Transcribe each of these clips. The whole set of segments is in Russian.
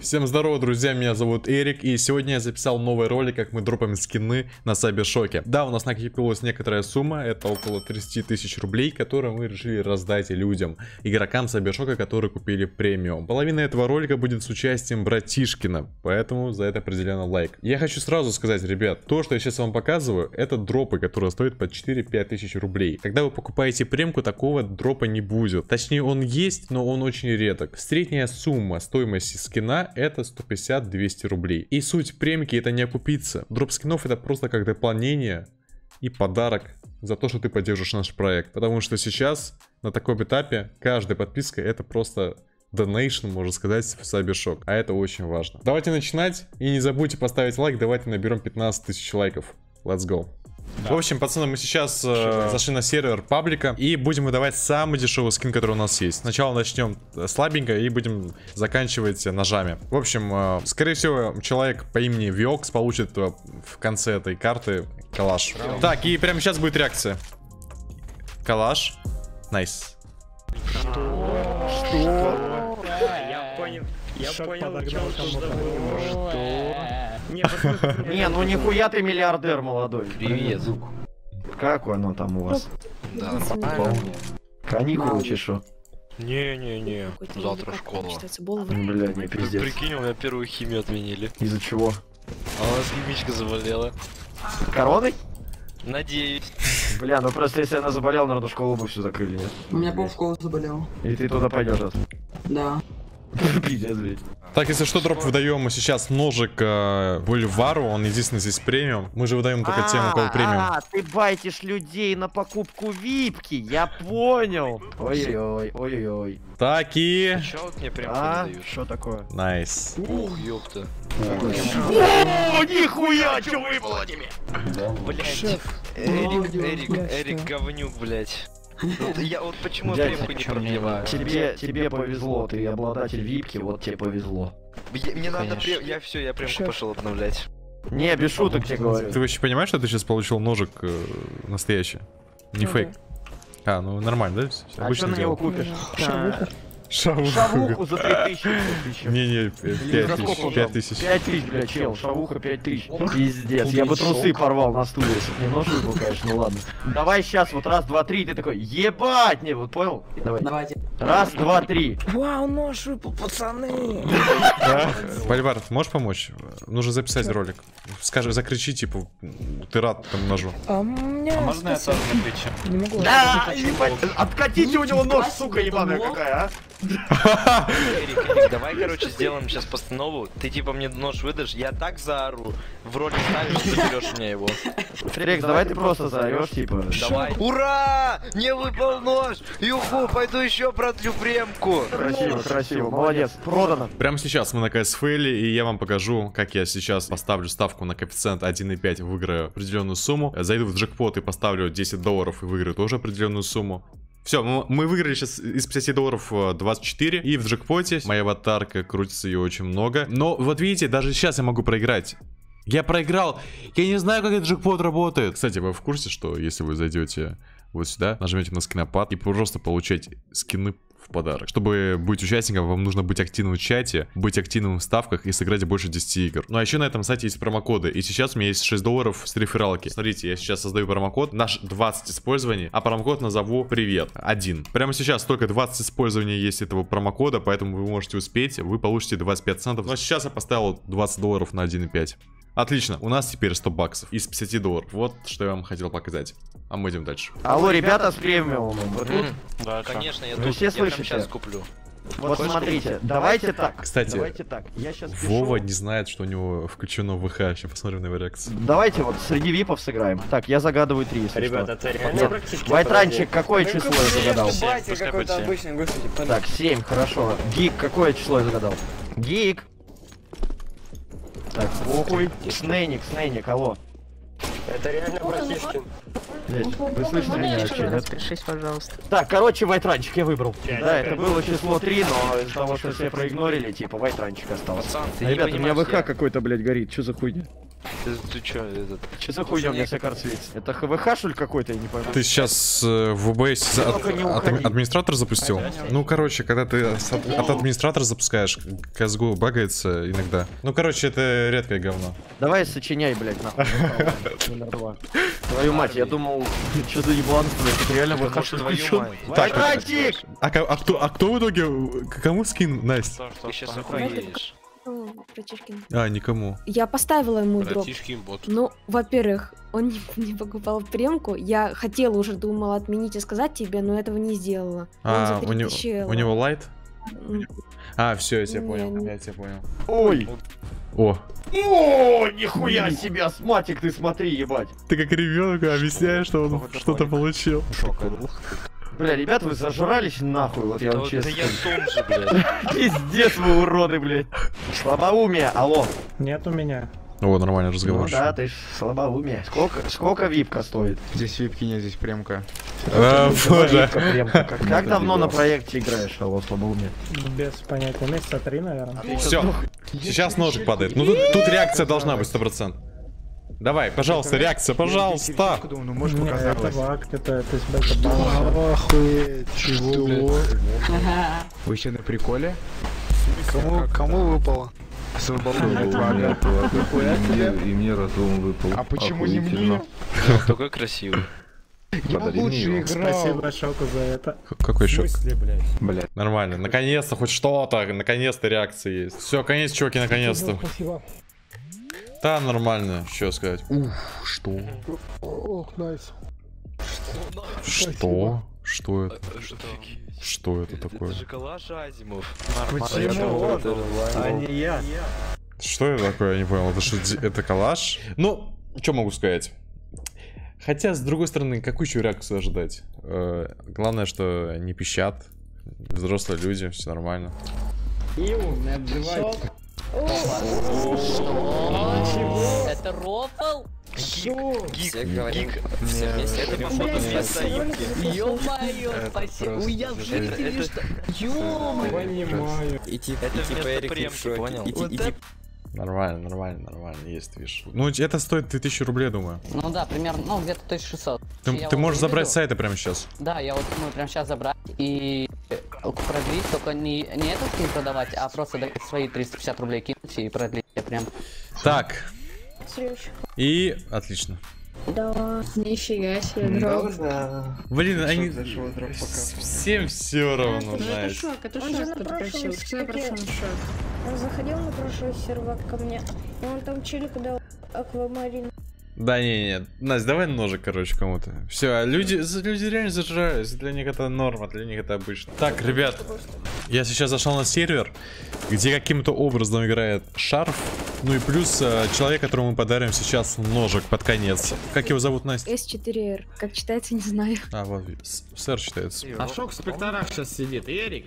Всем здорово, друзья, меня зовут Эрик, и сегодня я записал новый ролик, как мы дропаем скины на Сайбершоке. Да, у нас накопилась некоторая сумма, это около 30 тысяч рублей, которые мы решили раздать людям, игрокам Сайбершока, которые купили премиум. Половина этого ролика будет с участием братишкина, поэтому за это определенно лайк. Я хочу сразу сказать, ребят, то, что я сейчас вам показываю, это дропы, которые стоят по 4-5 тысяч рублей. Когда вы покупаете премку, такого дропа не будет. Точнее, он есть, но он очень редок. Средняя сумма стоимости скина это 150-200 рублей. И суть премки это не окупиться. Дроп скинов это просто как дополнение и подарок за то, что ты поддержишь наш проект. Потому что сейчас на таком этапе каждая подписка это просто donation, можно сказать, в Cybershock. А это очень важно. Давайте начинать. И не забудьте поставить лайк. Давайте наберем 15 тысяч лайков. Let's go. Да. В общем, пацаны, мы сейчас э, зашли на сервер паблика и будем выдавать самый дешевый скин, который у нас есть. Сначала начнем э, слабенько и будем заканчивать ножами. В общем, э, скорее всего, человек по имени Виокс получит э, в конце этой карты калаш. Так, и прямо сейчас будет реакция. Калаш. Nice. Что? Что? Я понял. Я понял, что? Не, ну нихуя ты миллиардер молодой. Привет. Как оно там у вас? Да, нормально. Каникулы чешу. Не-не-не, завтра школа. Бля, не пиздец. Прикинь, у меня первую химию отменили. Из-за чего? А у нас химичка заболела. Короной? Надеюсь. Бля, ну просто если она заболела, наверное, школу бы всю закрыли, нет? У меня полшколы заболел. И ты туда пойдешь? Да. Пиздец, блядь. Так, если что, drop выдаем сейчас ножик э, Бульвару, он единственный здесь премиум. Мы же выдаем только тем, у кого премиум. А, ты байтишь людей на покупку випки, я понял. Ой-ой-ой, ой-ой-ой. Так и... Чё вот мне прям А, что такое? Nice. Ух, ёпта. О, нихуя, чё выпало тебе? Блять. Эрик, Эрик, Эрик говнюк, блять. Я вот почему я премку не продлеваю. Тебе, тебе повезло, ты обладатель випки, вот тебе повезло. Мне надо прем... Я все, я премку пошел обновлять. Не, без шуток тебе говорю. Ты вообще понимаешь, что ты сейчас получил ножик э, настоящий? Не Ну фейк. А, ну нормально, да? Всё, А что на него купишь? Шавуху. Шавуху за 3000 тысяч. Не-не, Или за 5 сколько тысяч. он 5 там? тысяч. 5 тысяч, бля, чел, шавуха 5 тысяч. Пиздец, я бы трусы порвал на стуле, если бы не нож выпал, конечно, ну ладно. Давай сейчас, вот раз, два, три, ты такой, ебать, не, вот понял? Давай. Давайте. Раз, два, три. Вау, нож выпал, пацаны. Боливар, можешь помочь? Нужно записать ролик. Скажи, закричи, типа, ты рад этому ножу. А меня... А можно я тоже Не могу. Да, ебать, откатите у него нож, сука ебаная какая, а? Эрик, Эрик, давай, короче, сделаем сейчас постанову. Ты типа мне нож выдашь, я так заору. В роли ставишь, заберешь у меня его. Фрекс, давай ты просто заорешь, типа. Давай. Ура! Не выпал нож! Юху, пойду еще продлю премку. Красиво, красиво, молодец, продано. Прямо сейчас мы на КСФЛ, и я вам покажу, как я сейчас поставлю ставку на коэффициент 1.5, выиграю определенную сумму. Зайду в джекпот и поставлю 10 долларов и выиграю тоже определенную сумму. Все, мы выиграли сейчас из 50 долларов э, 24, и в джекпоте моя аватарка крутится ее очень много. Но вот видите, даже сейчас я могу проиграть. Я проиграл. Я не знаю, как этот джекпот работает. Кстати, вы в курсе, что если вы зайдете вот сюда, нажмете на скинопад и просто получаете скины в подарок. Чтобы быть участником, вам нужно быть активным в чате, быть активным в ставках и сыграть больше 10 игр. Ну а еще на этом сайте есть промокоды. И сейчас у меня есть 6 долларов с рефералки. Смотрите, я сейчас создаю промокод, наш 20 использований, а промокод назову привет. Один. Прямо сейчас только 20 использований есть этого промокода, поэтому вы можете успеть, вы получите 25 центов. Но сейчас я поставил 20 долларов на 1.5. Отлично, у нас теперь 100 баксов из 50 долларов. Вот что я вам хотел показать. А мы идем дальше. Алло, ребята с премиумом, вы тут? Да, конечно, я тут все я прям слышите? сейчас куплю. Вот смотрите, давайте так. Кстати, давайте так. Я сейчас Вова не знает, что у него включено ВХ. Сейчас посмотрим на его реакцию. Давайте вот среди випов сыграем. Так, я загадываю три, если Ребята, что. это реально Нет. практически Вайтранчик, какое число я загадал? Батя какой-то обычный, господи, Так, 7, хорошо. Гик, какое число я загадал? Гик. Так, похуй. Снейник, снейник, алло. Это реально братишкин. Блять, вы слышите меня вообще, нет? Распишись, пожалуйста. Так, короче, вайтранчик я выбрал. Да, это было число 3, но из-за того, что все проигнорили, типа, вайтранчик остался. Ребята, у меня ВХ я- какой-то, блядь, горит. Что за хуйня? Ты, ты чё, этот... Что за хуйня у меня вся карта светится? Это ХВХ, что ли, какой-то, я не пойму. Ты сейчас э, в от- уходи. администратор запустил? Ну, короче, когда ты от, от администратора запускаешь, CSGO багается иногда. Ну, короче, это редкое говно. Давай сочиняй, блядь, нахуй. Твою мать, я думал, что за ебланство, это реально ВХ что твою мать. Так! А, а кто, а кто в итоге, кому скин, Настя? Ты сейчас охуеешь. Братишкин. А, никому. Я поставила ему дроп. Братишкин бот. Ну, во-первых, он не, не покупал премку. Я хотела уже, думала, отменить и сказать тебе, но этого не сделала. А, у него, 3000 у него лайт? А, все, я тебя понял, не. я тебя понял. Ой! О, О, нихуя себе, астматик, ты смотри, ебать. ты как ребенку объясняешь, что он что-то получил. Бля, ребят, вы зажрались нахуй, вот я Да вам честно. я сом же, блядь. Пиздец вы уроды, блядь. Слабоумие, алло. Нет у меня. О, нормальный Ну разговор. да, ты ж слабоумие. Сколько, сколько випка стоит? Здесь випки нет, здесь премка. А, боже. Випка, премка. Как, давно на проекте играешь, алло, слабоумие? Без понятия. Месяца три, наверное. Все, сейчас ножик падает. Ну тут, тут реакция должна быть 100%. Давай, пожалуйста, реакция, пожалуйста. Ну может Не, это показалось. баг, это, это с бета Охуеть, чего, Вы еще на приколе? Кому, кому выпало? Слабоумие. И мне разум выпал. А почему не мне? Такой красивый. Я лучше играл. Спасибо Шоку за это. Какой блядь? Блять. Нормально. Наконец-то хоть что-то. Наконец-то реакция есть. Все, конец, чуваки, наконец-то. Спасибо. Да, нормально. Что сказать? Что? Ох, найс. Что? Что это? Что? Что это такое? Это же коллаж Азимов. Почему? А не я. Что это такое? Я не понял. Это что, это коллаж? Ну, что могу сказать? Хотя, с другой стороны, какую еще реакцию ожидать? Э, главное, что не пищат. Взрослые люди, все нормально. Это рофл? Гик, гик. Это походу вместо юбки. Ё-моё, спасибо. Ой, я в жизни не что... Ё-моё. Это вместо премки, понял? Вот это Нормально, нормально, нормально, есть, видишь. Ну, это стоит 2000 рублей, думаю. Ну да, примерно, ну где-то 1600. Ты, Я ты вот можешь забрать выберу. с сайта прямо сейчас. Да, я вот думаю прямо сейчас забрать и э, продлить, только не, не этот skin продавать, а просто свои 350 рублей кинуть и продлить я прям. Так, Серёж. и отлично. Да, нифига себе, drop. Блин, они... Зашел drop пока. Всем все равно, Nice. это Он же на прошлом сервере- Он заходил на прошлый сервак ко мне, и он там челику дал аквамарин. Да не, не, Настя, давай ножик, короче, кому-то. Все, люди, за- люди реально зажираются, для них это норма, для них это обычно. Так, ребят, я сейчас зашел на сервер, где каким-то образом играет шарф, ну и плюс э, человек, которому мы подарим сейчас ножик под конец. Как его зовут, Настя? S4R. Как читается, не знаю. А, вот, сэр читается. А Шок в спекторах сейчас сидит. Эрик,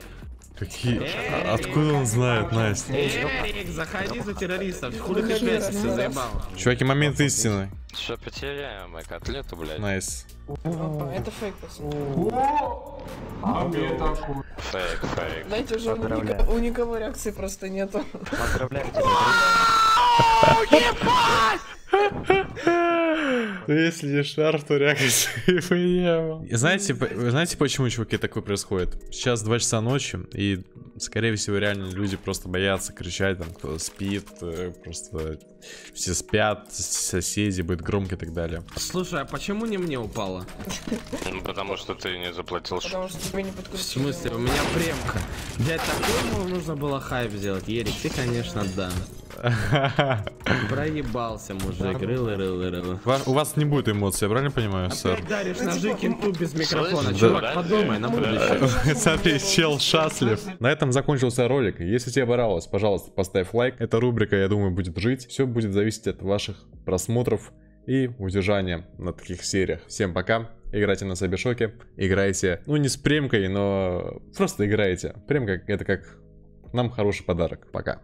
Какие... а- Откуда он знает, Настя? Эрик, заходи за террористов. Хули ты шведся, заебал. Чуваки, момент истины. Что, потеряем мы котлету, блядь? Nice. Это фейк. Фейк, фейк. Знаете, уже у, никого реакции просто нету. Поздравляю тебя. Ну, если не шарф, то. И Знаете, знаете, почему, чуваки, такое происходит? Сейчас 2 часа ночи, и, скорее всего, реально люди просто боятся кричать, там, кто спит, э, просто все спят, соседи, будет громко и так далее. Слушай, а почему не мне упало? Ну, потому что ты не заплатил Потому что тебе не В смысле, у меня премка. Дядь, такой нужно было хайп сделать. Ерик, ты, конечно, да. Проебался, мужик. Рыл, рыл, рыл. У вас не будет эмоций, я правильно понимаю, сэр? Опять даришь ножи кенту без микрофона. Чувак, подумай на будущее. Смотри, чел счастлив. На этом закончился ролик. Если тебе понравилось, пожалуйста, поставь лайк. Эта рубрика, я думаю, будет жить. Все будет зависеть от ваших просмотров и удержания на таких сериях. Всем пока. Играйте на Сабишоке. Играйте, ну не с премкой, но просто играйте. Премка это как нам хороший подарок. Пока.